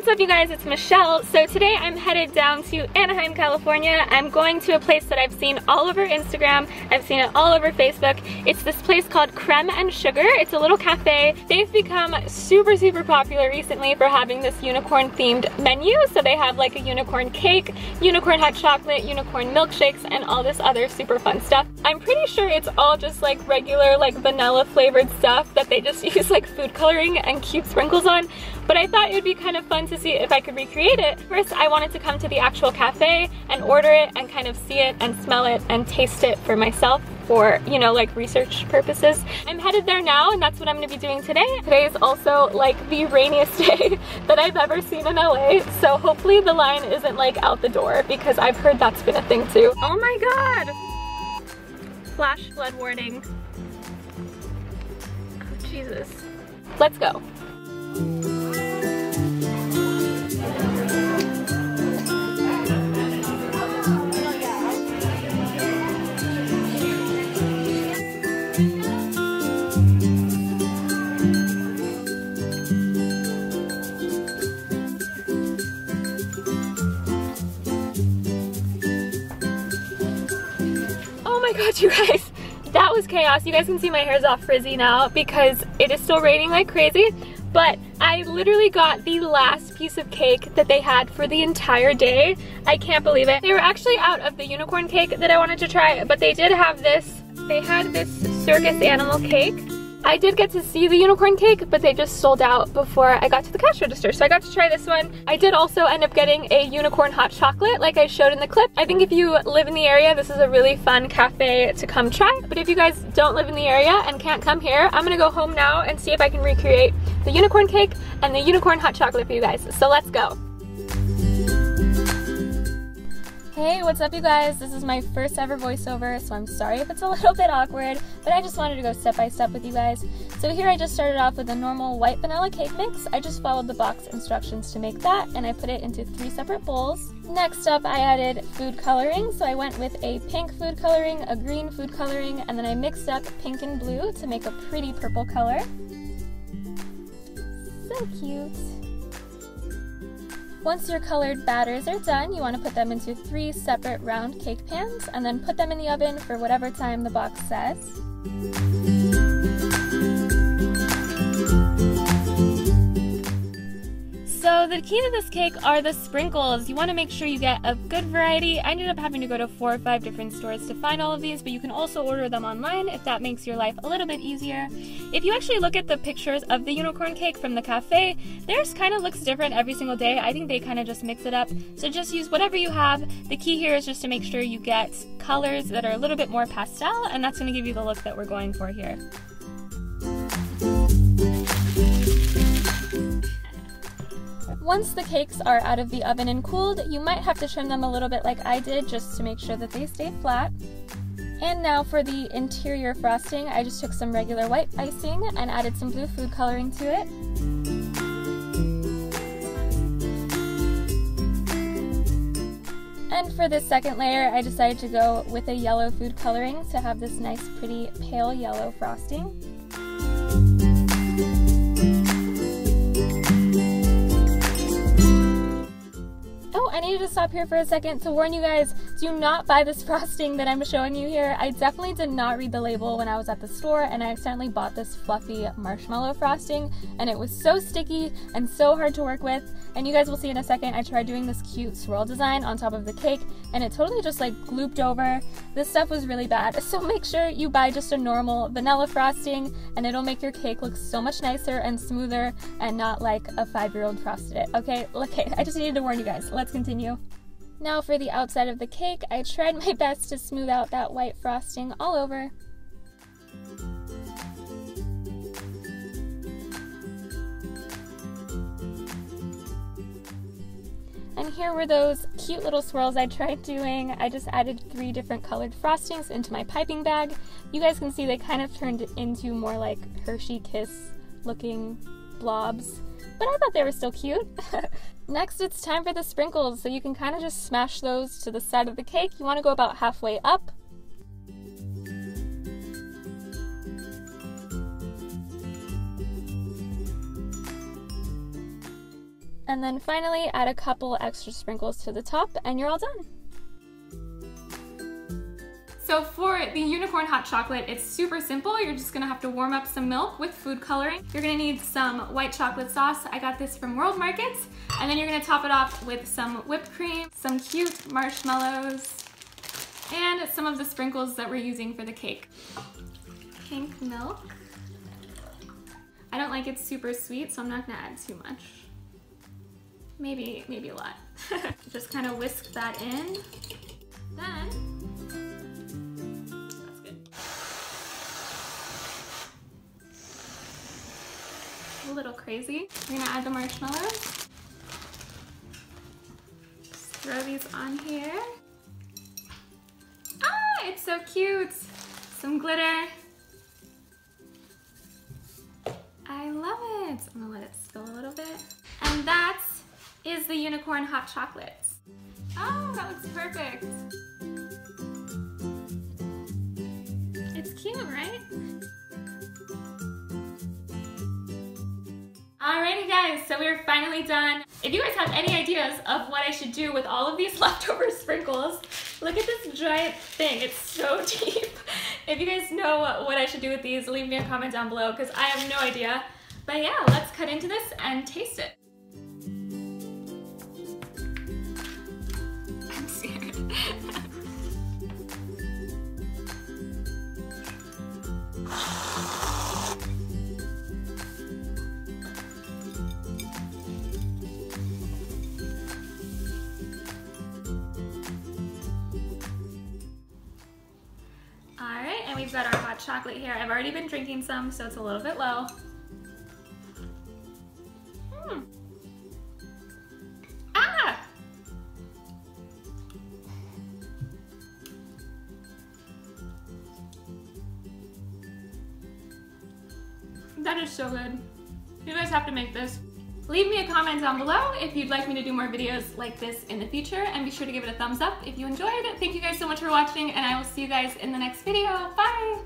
what's up you guys? It's Michelle. So today I'm headed down to Anaheim, California. I'm going to a place that I've seen all over Instagram. I've seen it all over Facebook. It's this place called Creme and Sugar. It's a little cafe. They've become super, super popular recently for having this unicorn themed menu. So they have like a unicorn cake, unicorn hot chocolate, unicorn milkshakes, and all this other super fun stuff. I'm pretty sure it's all just like regular like vanilla flavored stuff that they just use like food coloring and cute sprinkles on. But I thought it would be kind of fun to see if I could recreate it. First, I wanted to come to the actual cafe and order it and kind of see it and smell it and taste it for myself for, you know, like research purposes. I'm headed there now and that's what I'm gonna be doing today. Today is also like the rainiest day that I've ever seen in LA. So hopefully the line isn't like out the door because I've heard that's been a thing too. Oh my God. Flash flood warning. Oh, Jesus. Let's go. you guys. That was chaos. You guys can see my hair's all frizzy now because it is still raining like crazy. But I literally got the last piece of cake that they had for the entire day. I can't believe it. They were actually out of the unicorn cake that I wanted to try, but they did have this. They had this circus animal cake I did get to see the unicorn cake, but they just sold out before I got to the cash register. So I got to try this one. I did also end up getting a unicorn hot chocolate like I showed in the clip. I think if you live in the area, this is a really fun cafe to come try. But if you guys don't live in the area and can't come here, I'm gonna go home now and see if I can recreate the unicorn cake and the unicorn hot chocolate for you guys. So let's go. Hey, what's up you guys? This is my first ever voiceover, so I'm sorry if it's a little bit awkward, but I just wanted to go step by step with you guys. So here I just started off with a normal white vanilla cake mix. I just followed the box instructions to make that, and I put it into three separate bowls. Next up, I added food coloring, so I went with a pink food coloring, a green food coloring, and then I mixed up pink and blue to make a pretty purple color. So cute. Once your colored batters are done, you want to put them into three separate round cake pans and then put them in the oven for whatever time the box says. So the key to this cake are the sprinkles. You want to make sure you get a good variety. I ended up having to go to four or five different stores to find all of these, but you can also order them online if that makes your life a little bit easier. If you actually look at the pictures of the unicorn cake from the cafe, theirs kind of looks different every single day. I think they kind of just mix it up. So just use whatever you have. The key here is just to make sure you get colors that are a little bit more pastel, and that's going to give you the look that we're going for here. Once the cakes are out of the oven and cooled, you might have to trim them a little bit like I did just to make sure that they stay flat. And now for the interior frosting, I just took some regular white icing and added some blue food coloring to it. And for this second layer, I decided to go with a yellow food coloring to have this nice pretty pale yellow frosting. I needed to stop here for a second to warn you guys, do not buy this frosting that I'm showing you here. I definitely did not read the label when I was at the store and I accidentally bought this fluffy marshmallow frosting and it was so sticky and so hard to work with. And you guys will see in a second, I tried doing this cute swirl design on top of the cake and it totally just like glooped over. This stuff was really bad. So make sure you buy just a normal vanilla frosting and it'll make your cake look so much nicer and smoother and not like a five-year-old frosted it. Okay, okay, I just needed to warn you guys. Let's continue continue. Now for the outside of the cake, I tried my best to smooth out that white frosting all over. And here were those cute little swirls I tried doing. I just added three different colored frostings into my piping bag. You guys can see they kind of turned into more like Hershey Kiss looking blobs but I thought they were still cute. Next, it's time for the sprinkles, so you can kind of just smash those to the side of the cake. You want to go about halfway up. And then finally add a couple extra sprinkles to the top and you're all done. So for the unicorn hot chocolate, it's super simple. You're just gonna have to warm up some milk with food coloring. You're gonna need some white chocolate sauce. I got this from World Markets. And then you're gonna top it off with some whipped cream, some cute marshmallows, and some of the sprinkles that we're using for the cake. Pink milk. I don't like it super sweet, so I'm not gonna add too much. Maybe, maybe a lot. Just kind of whisk that in. Then a little crazy. We're gonna add the marshmallows. Just throw these on here. Ah, it's so cute. Some glitter. I love it. I'm gonna let it spill a little bit. And that is the unicorn hot chocolate. Oh, that looks perfect. It's cute, right? Alrighty guys, so we're finally done. If you guys have any ideas of what I should do with all of these leftover sprinkles, look at this giant thing. It's so deep. If you guys know what I should do with these, leave me a comment down below because I have no idea. But yeah, let's cut into this and taste it. We've got our hot chocolate here. I've already been drinking some, so it's a little bit low. Hmm. Ah! That is so good. You guys have to make this. Leave me a comment down below if you'd like me to do more videos like this in the future and be sure to give it a thumbs up if you enjoyed. Thank you guys so much for watching and I will see you guys in the next video. Bye!